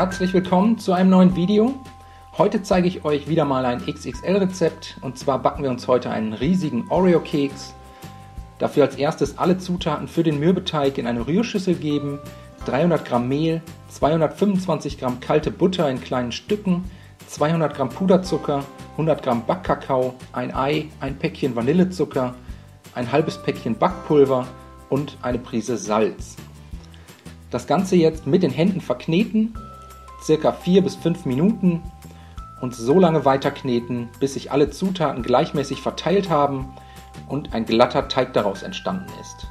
Herzlich willkommen zu einem neuen Video. Heute zeige ich euch wieder mal ein XXL-Rezept und zwar backen wir uns heute einen riesigen Oreo-Keks. Dafür als erstes alle Zutaten für den Mürbeteig in eine Rührschüssel geben, 300 Gramm Mehl, 225 Gramm kalte Butter in kleinen Stücken, 200 Gramm Puderzucker, 100 Gramm Backkakao, ein Ei, ein Päckchen Vanillezucker, ein halbes Päckchen Backpulver und eine Prise Salz. Das Ganze jetzt mit den Händen verkneten, circa 4 bis 5 Minuten und so lange weiter kneten, bis sich alle Zutaten gleichmäßig verteilt haben und ein glatter Teig daraus entstanden ist.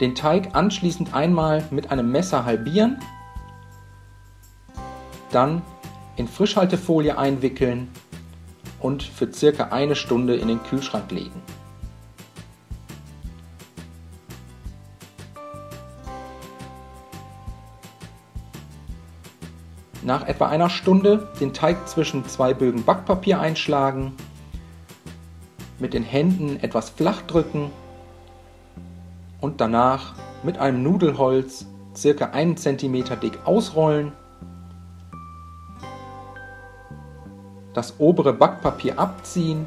Den Teig anschließend einmal mit einem Messer halbieren, dann in Frischhaltefolie einwickeln und für circa eine Stunde in den Kühlschrank legen. Nach etwa einer Stunde den Teig zwischen zwei Bögen Backpapier einschlagen, mit den Händen etwas flach drücken und danach mit einem Nudelholz circa einen Zentimeter dick ausrollen, das obere Backpapier abziehen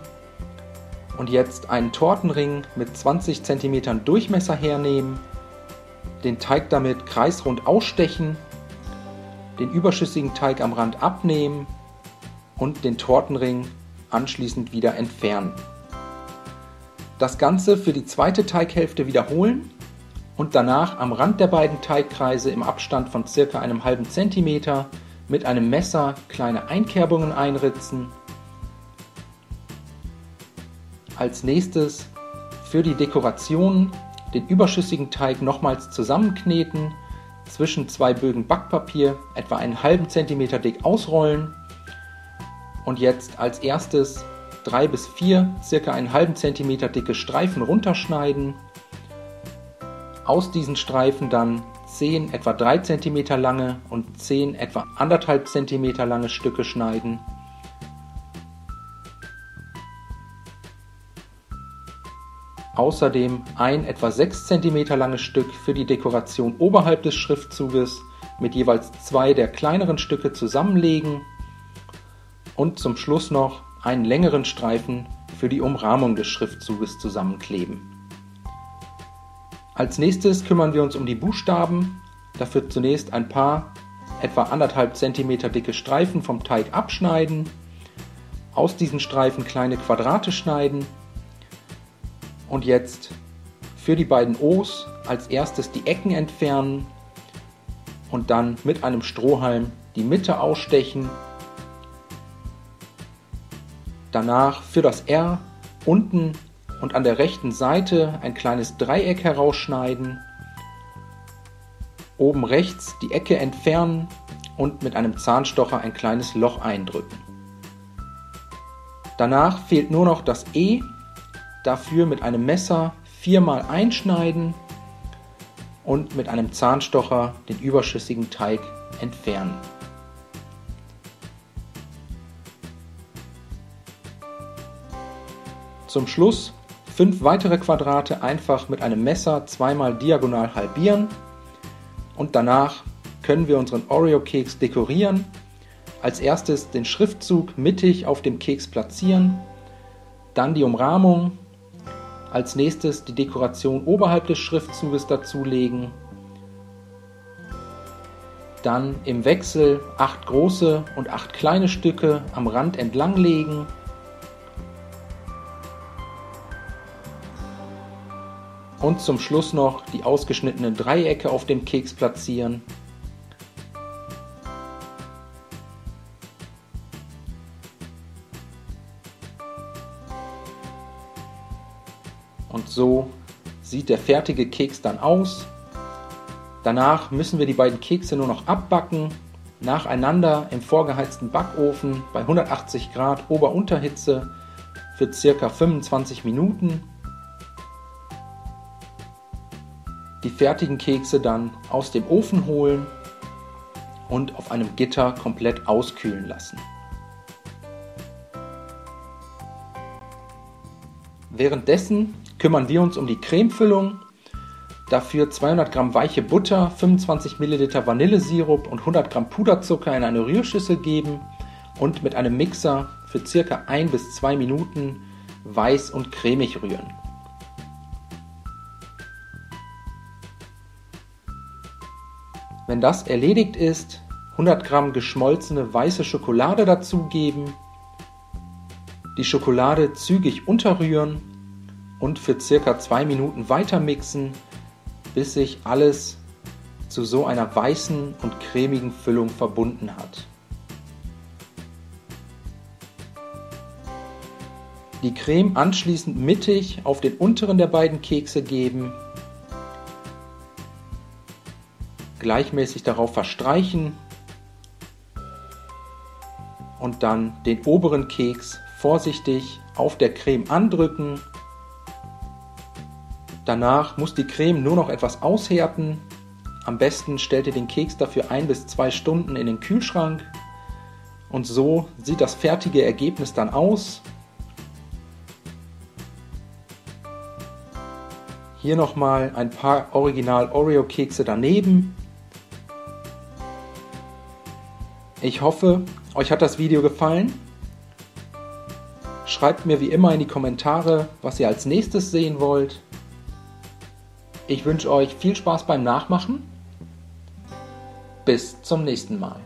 und jetzt einen Tortenring mit 20 cm Durchmesser hernehmen, den Teig damit kreisrund ausstechen den überschüssigen Teig am Rand abnehmen und den Tortenring anschließend wieder entfernen. Das Ganze für die zweite Teighälfte wiederholen und danach am Rand der beiden Teigkreise im Abstand von circa einem halben Zentimeter mit einem Messer kleine Einkerbungen einritzen. Als nächstes für die Dekoration den überschüssigen Teig nochmals zusammenkneten zwischen zwei Bögen Backpapier etwa einen halben Zentimeter dick ausrollen und jetzt als erstes drei bis vier circa einen halben Zentimeter dicke Streifen runterschneiden. Aus diesen Streifen dann 10 etwa 3 cm lange und 10 etwa 1,5 cm lange Stücke schneiden Außerdem ein etwa 6 cm langes Stück für die Dekoration oberhalb des Schriftzuges mit jeweils zwei der kleineren Stücke zusammenlegen und zum Schluss noch einen längeren Streifen für die Umrahmung des Schriftzuges zusammenkleben. Als nächstes kümmern wir uns um die Buchstaben. Dafür zunächst ein paar etwa 1,5 cm dicke Streifen vom Teig abschneiden, aus diesen Streifen kleine Quadrate schneiden und jetzt für die beiden O's als erstes die Ecken entfernen und dann mit einem Strohhalm die Mitte ausstechen. Danach für das R unten und an der rechten Seite ein kleines Dreieck herausschneiden. Oben rechts die Ecke entfernen und mit einem Zahnstocher ein kleines Loch eindrücken. Danach fehlt nur noch das E Dafür mit einem Messer viermal einschneiden und mit einem Zahnstocher den überschüssigen Teig entfernen. Zum Schluss fünf weitere Quadrate einfach mit einem Messer zweimal diagonal halbieren und danach können wir unseren Oreo-Keks dekorieren. Als erstes den Schriftzug mittig auf dem Keks platzieren, dann die Umrahmung als nächstes die Dekoration oberhalb des Schriftzuges dazulegen. Dann im Wechsel acht große und acht kleine Stücke am Rand entlanglegen. Und zum Schluss noch die ausgeschnittenen Dreiecke auf dem Keks platzieren. So sieht der fertige Keks dann aus. Danach müssen wir die beiden Kekse nur noch abbacken, nacheinander im vorgeheizten Backofen bei 180 Grad Ober-Unterhitze für circa 25 Minuten. Die fertigen Kekse dann aus dem Ofen holen und auf einem Gitter komplett auskühlen lassen. Währenddessen kümmern wir uns um die Cremefüllung. Dafür 200 Gramm weiche Butter, 25 Milliliter Vanillesirup und 100 Gramm Puderzucker in eine Rührschüssel geben und mit einem Mixer für circa 1 bis 2 Minuten weiß und cremig rühren. Wenn das erledigt ist, 100 Gramm geschmolzene weiße Schokolade dazugeben, die Schokolade zügig unterrühren und für circa 2 Minuten weiter mixen, bis sich alles zu so einer weißen und cremigen Füllung verbunden hat. Die Creme anschließend mittig auf den unteren der beiden Kekse geben, gleichmäßig darauf verstreichen und dann den oberen Keks vorsichtig auf der Creme andrücken Danach muss die Creme nur noch etwas aushärten. Am besten stellt ihr den Keks dafür ein bis zwei Stunden in den Kühlschrank. Und so sieht das fertige Ergebnis dann aus. Hier nochmal ein paar Original Oreo Kekse daneben. Ich hoffe, euch hat das Video gefallen. Schreibt mir wie immer in die Kommentare, was ihr als nächstes sehen wollt. Ich wünsche euch viel Spaß beim Nachmachen. Bis zum nächsten Mal.